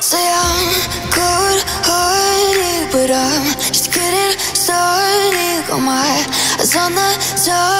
Say I'm good-hearted, but I'm just getting started. Got my eyes on the target.